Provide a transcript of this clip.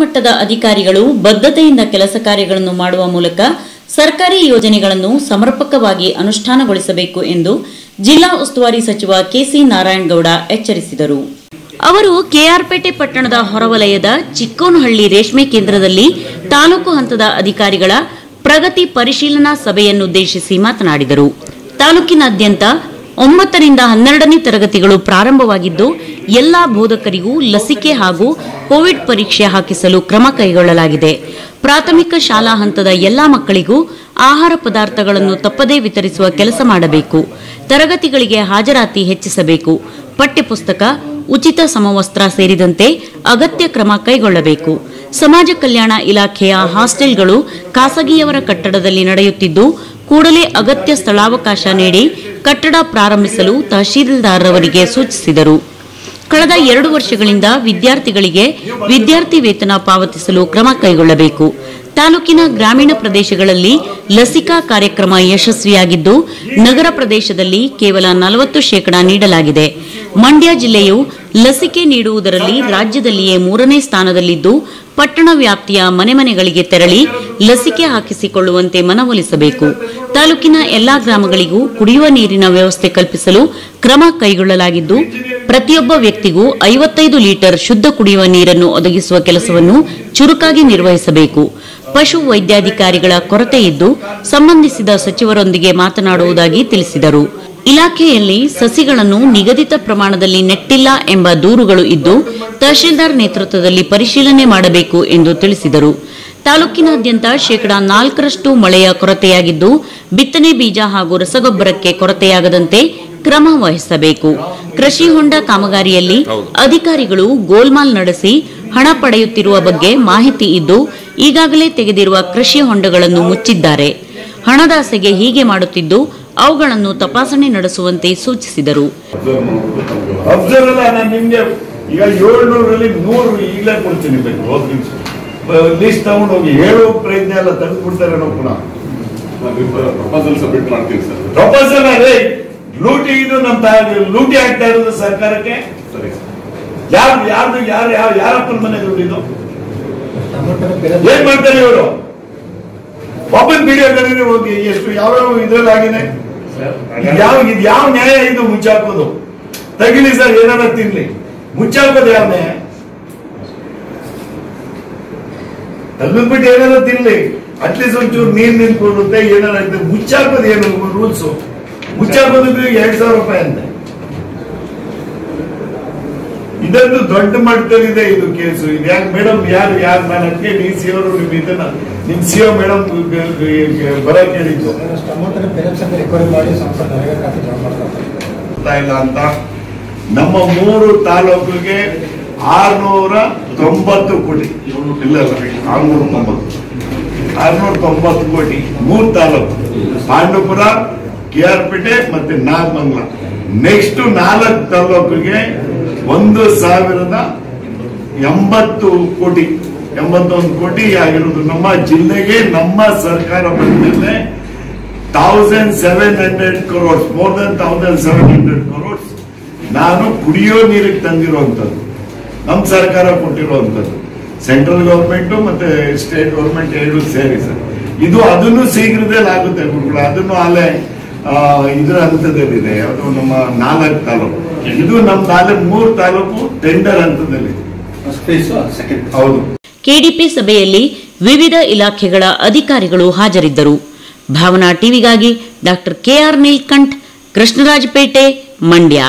ಮಟ್ಟದ ಅಧಿಕಾರಿಗಳು ಬದ್ಧತೆಯಿಂದ ಕೆಲಸ ಕಾರ್ಯಗಳನ್ನು ಮಾಡುವ ಮೂಲಕ ಸರ್ಕಾರಿ ಯೋಜನೆಗಳನ್ನು ಸಮರ್ಪಕವಾಗಿ ಅನುಷ್ಠಾನಗೊಳಿಸಬೇಕು ಎಂದು ಜಿಲ್ಲಾ ಉಸ್ತುವಾರಿ ಸಚಿವ ಕೆಸಿ ನಾರಾಯಣಗೌಡ ಎಚ್ಚರಿಸಿದರು. ಅವರು ಕೆಆರ್ಪೇಟೆ ಪಟ್ಟಣದ ಹೊರವಲಯದ ಚಿಕ್ಕೋನಹಳ್ಳಿ ರೇಷ್ಮೆ ಕೇಂದ್ರದಲ್ಲಿ ತಾಲೂಕು ಹಂತದ ಅಧಿಕಾರಿಗಳ ಪ್ರಗತಿ ಪರಿಶೀಲನಾ ಸಭೆಯನ್ನುದ್ದೇಶಿಸಿ ಮಾತನಾಡಿದರು. ತಾಲೂಕಿನಾದ್ಯಂತ ಒಂಬತ್ತರಿಂದ ಹನ್ನೆರಡನೇ ತರಗತಿಗಳು ಪ್ರಾರಂಭವಾಗಿದ್ದು ಎಲ್ಲಾ ಬೋಧಕರಿಗೂ ಲಸಿಕೆ ಹಾಗೂ ಕೋವಿಡ್ ಪರೀಕ್ಷೆ ಹಾಕಿಸಲು ಕ್ರಮ ಕೈಗೊಳ್ಳಲಾಗಿದೆ. ಪ್ರಾಥಮಿಕ ಶಾಲಾ ಹಂತದ ಎಲ್ಲಾ ಮಕ್ಕಳಿಗೂ ಆಹಾರ ಪದಾರ್ಥಗಳನ್ನು ತಪ್ಪದೇ ವಿತರಿಸುವ ಕೆಲಸ ಮಾಡಬೇಕು. ತರಗತಿಗಳಿಗೆ ಹಾಜರಾತಿ ಹೆಚ್ಚಿಸಬೇಕು. ಪಠ್ಯಪುಸ್ತಕ, ಉಚಿತ ಸಮವಸ್ತ್ರ ಸೇರಿದಂತೆ ಅಗತ್ಯ ಕ್ರಮ ಕೈಗೊಳ್ಳಬೇಕು. ಸಮಾಜ ಕಲ್ಯಾಣ ಇಲಾಖೆಯ ಹಾಸ್ಟೆಲ್ಗಳು ಖಾಸಗಿಯವರ ಕಟ್ಟಡದಲ್ಲಿ ನಡೆಯುತ್ತಿದ್ದು, ಕೂಡಲೇ ಅಗತ್ಯ ಸ್ಥಳಾವಕಾಶ ನೀಡಿ ಕಟ್ಟಡ ಪ್ರಾರಂಭಿಸಲು ತಹಶೀಲ್ದಾರ್ರವರಿಗೆ ಸೂಚಿಸಿದರು. ಕಳೆದ ಎರಡು ವರ್ಷಗಳಿಂದ ವಿದ್ಯಾರ್ಥಿಗಳಿಗೆ ವಿದ್ಯಾರ್ಥಿ ವೇತನ ಪಾವತಿಸಲು ಕ್ರಮ ಕೈಗೊಳ್ಳಬೇಕು. ತಾಲೂಕಿನ ಗ್ರಾಮೀಣ ಪ್ರದೇಶಗಳಲ್ಲಿ ಲಸಿಕಾ ಕಾರ್ಯಕ್ರಮ ಯಶಸ್ವಿಯಾಗಿದ್ದು, ನಗರ ಪ್ರದೇಶದಲ್ಲಿ ಕೇವಲ ನಲವತ್ತು ಶೇಕಡಾ ನೀಡಲಾಗಿದೆ. ಮಂಡ್ಯ ಜಿಲ್ಲೆಯು ಲಸಿಕೆ ನೀಡುವುದರಲ್ಲಿ ರಾಜ್ಯದಲ್ಲಿಯೇ ಮೂರನೇ ಸ್ಥಾನದಲ್ಲಿದ್ದು, ಪಟ್ಟಣ ವ್ಯಾಪ್ತಿಯ ಮನೆ ಮನೆಗಳಿಗೆ ತೆರಳಿ ಲಸಿಕೆ ಹಾಕಿಸಿಕೊಳ್ಳುವಂತೆ ಮನವೊಲಿಸಬೇಕು. ತಾಲೂಕಿನ ಎಲ್ಲಾ ಗ್ರಾಮಗಳಿಗೂ ಕುಡಿಯುವ ನೀರಿನ ವ್ಯವಸ್ಥೆ ಕಲ್ಪಿಸಲು ಕ್ರಮ ಕೈಗೊಳ್ಳಲಾಗಿದ್ದು ಪ್ರತಿಯೊಬ್ಬ ವ್ಯಕ್ತಿಗೂ ಐವತ್ತೈದು ಲೀಟರ್ ಶುದ್ಧ ಕುಡಿಯುವ ನೀರನ್ನು ಒದಗಿಸುವ ಕೆಲಸವನ್ನು ಚುರುಕಾಗಿ ನಿರ್ವಹಿಸಬೇಕು. ಪಶು ವೈದ್ಯಾಧಿಕಾರಿಗಳ ಕೊರತೆ ಇದ್ದು ಸಂಬಂಧಿಸಿದ ಸಚಿವರೊಂದಿಗೆ ಮಾತನಾಡುವುದಾಗಿ ತಿಳಿಸಿದರು. ಇಲಾಖೆಯಲ್ಲಿ ಸಸಿಗಳನ್ನು ನಿಗದಿತ ಪ್ರಮಾಣದಲ್ಲಿ ನೆಟ್ಟಿಲ್ಲ ಎಂಬ ದೂರುಗಳು ಇದ್ದು ತಹಶೀಲ್ದಾರ್ ನೇತೃತ್ವದಲ್ಲಿ ಪರಿಶೀಲನೆ ಮಾಡಬೇಕು ಎಂದು ತಿಳಿಸಿದರು. ತಾಲೂಕಿನಾದ್ಯಂತ ಶೇಕಡಾ ನಾಲ್ಕರಷ್ಟು ಮಳೆಯ ಕೊರತೆಯಾಗಿದ್ದು ಬಿತ್ತನೆ ಬೀಜ ಹಾಗೂ ರಸಗೊಬ್ಬರಕ್ಕೆ ಕೊರತೆಯಾಗದಂತೆ ಕ್ರಮ ವಹಿಸಬೇಕು. ಕೃಷಿ ಹೊಂಡ ಕಾಮಗಾರಿಯಲ್ಲಿ ಅಧಿಕಾರಿಗಳು ಗೋಲ್ಮಾಲ್ ನಡೆಸಿ ಹಣ ಪಡೆಯುತ್ತಿರುವ ಬಗ್ಗೆ ಮಾಹಿತಿ ಇದ್ದು ಈಗಾಗಲೇ ತೆಗೆದಿರುವ ಕೃಷಿ ಹೊಂಡಗಳನ್ನು ಮುಚ್ಚಿದ್ದಾರೆ. ಹಣದಾಸೆಗೆ ಹೀಗೆ ಮಾಡುತ್ತಿದ್ದು ಅವುಗಳನ್ನು ತಪಾಸಣೆ ನಡೆಸುವಂತೆ ಸೂಚಿಸಿದರು. ಅಬ್ಸರ್ವ್ ಅಲ್ಲ ನಾನು ನಿಮ್ಗೆ ಈಗ ಏಳ್ನೂರಲ್ಲಿ ನೂರು ಈಗಲೇ ಕೊಡ್ತೀನಿ ಬೇಕು ಹೋದ್ ನಿಮಿಷ. ಲೀಸ್ಟ್ ತಗೊಂಡು ಹೋಗಿ ಹೇಳೋ ಪ್ರಯತ್ನ ಎಲ್ಲ ತಂದು ಬಿಡ್ತಾರೆ ನಾವು ಪುನಃ ಪ್ರಪೋಸಲ್ ಸಬ್ಮಿಟ್ ಮಾಡ್ತೀವಿ ಸರ್. ಪ್ರಪೋಸಲ್ ಅದೇ ಲೂಟಿ ಇದು ನಮ್ಮ ತಾಯಿ ಲೂಟಿ ಆಗ್ತಾ ಇರೋದು ಸರ್ಕಾರಕ್ಕೆ? ಯಾರು ಸರ್. ಯಾರು ಯಾರ್ದು ಯಾರು ಯಾವ ಯಾರಪ್ಪನ ಮನೆ ದುಡ್ಡಿದ್ದು ಏನ್ ಮಾಡ್ತಾರೆ ಇವರು? ಒಬ್ಬನ್ ವಿಡಿಯೋದಲ್ಲಿ ಹೋಗಿ ಎಷ್ಟು ಯಾವ ಇದ್ರಲ್ಲಿ ಆಗಿದೆ ಯಾವ ಇದು ಯಾವ ನ್ಯಾಯ ಇದು ಮುಚ್ಚಾಕೋದು? ತಗಿಲಿ ಸರ್ ಏನಾರ ತಿನ್ಲಿ. ಮುಚ್ಚಾಕೋದು ಯಾವ ನ್ಯಾಯ? ತೆಗೆದ್ಬಿಟ್ಟು ಏನಾರ ತಿನ್ಲಿ. ಅಟ್ಲೀಸ್ಟ್ ಒಂಚೂರು ನೀರ್ ನಿಂತ್ಕೊಳ್ಳುತ್ತೆ ಏನಾರ ಮುಚ್ಚಾಕೋದು ಏನು ರೂಲ್ಸ್? ಮುಚ್ಚಾಕೋದಕ್ಕೆ ಎರಡ್ ಸಾವಿರ ರೂಪಾಯಿ ಅಂತ. ಇದೊಂದು ದೊಡ್ಡ ಮಟ್ಟದಲ್ಲಿದೆ ಇದು ಕೇಸು. ಇದು ಯಾಕೆ ಮೇಡಮ್ ಯಾರು ಯಾರು ನಾನು ಅದಕ್ಕೆ ಡಿ ಸಿ ಅವರು ನಿಮ್ ಇದನ್ನ ನಿಮ್ ಸಿ ಒ ಮೇಡಮ್ ಖಾತೆ ಮಾಡ್ತಾರೆ. ಇಲ್ಲ ಅಂತ. ನಮ್ಮ ಮೂರು ತಾಲೂಕಿಗೆ ಆರ್ನೂರ ತೊಂಬತ್ತು ಕೋಟಿ. ಇಲ್ಲ ಆರ್ನೂರ ತೊಂಬತ್ತು. ಆರ್ನೂರ ತೊಂಬತ್ತು ಕೋಟಿ. ಮೂರು ತಾಲೂಕು. ಪಾಂಡುಪುರ ಕೆ ಆರ್ ಪೇಟೆ ಮತ್ತೆ ನಾಗಮಂಗ್ಲ ನೆಕ್ಸ್ಟ್ ನಾಲ್ಕು ತಾಲೂಕಿಗೆ ಒಂದು ಸಾವಿರದ ಎಂಬತ್ತು ಕೋಟಿ, ಎಂಬತ್ತೊಂದು ಕೋಟಿ ಆಗಿರೋದು ನಮ್ಮ ಜಿಲ್ಲೆಗೆ, ನಮ್ಮ ಸರ್ಕಾರ ಬಂದ ಮೇಲೆ thousand seven hundred crores more than thousand seven hundred crores ನಾನು ಕುಡಿಯೋ ನೀರಿಗೆ ತಂದಿರುವಂತದ್ದು ನಮ್ಮ ಸರ್ಕಾರ ಕೊಟ್ಟಿರುವಂತದ್ದು ಸೆಂಟ್ರಲ್ ಗೌರ್ಮೆಂಟ್ ಮತ್ತೆ ಸ್ಟೇಟ್ ಗೌರ್ಮೆಂಟ್ ಎರಡು ಸೇರಿ ಸರ್. ಇದು ಅದನ್ನು ಶೀಘ್ರದಲ್ಲಿ ಆಗುತ್ತೆ ಗುರುಗಳು, ಅದನ್ನು ಅಲ್ಲೇ ಇದರ ಹಂತದಲ್ಲಿದೆ. ಯಾವುದು ನಮ್ಮ ನಾಲ್ಕು ತಾಲೂಕು. ಇದು ನಮ್ಮ ತಾಲೂಕು ಮೂರು ತಾಲೂಕು ಟೆಂಡರ್ ಹಂತದಲ್ಲಿದೆ ಸೆಕೆಂಡ್ ಹೌದು. ಕೆಡಿಪಿ ಸಭೆಯಲ್ಲಿ ವಿವಿಧ ಇಲಾಖೆಗಳ ಅಧಿಕಾರಿಗಳು ಹಾಜರಿದ್ದರು. Bhavana ಟಿವಿಗಾಗಿ doctor K R Neelkanth Krishnarajapete Mandya.